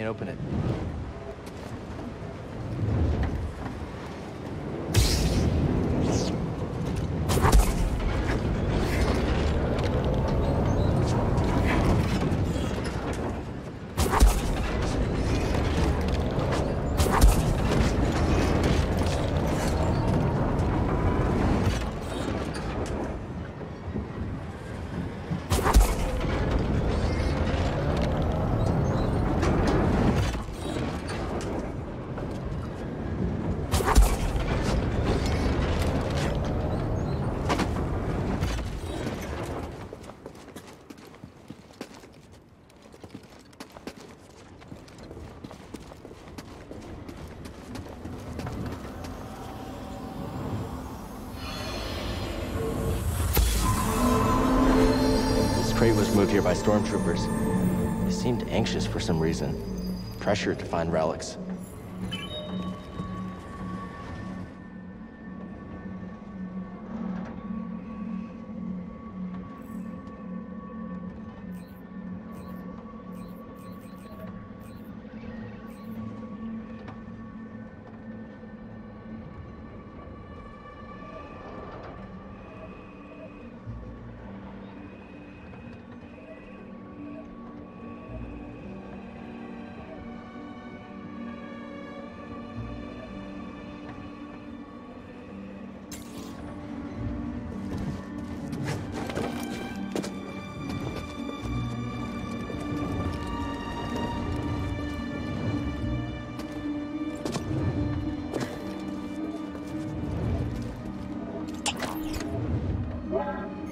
and open it. Crate was moved here by stormtroopers. They seemed anxious for some reason. Pressured to find relics. Música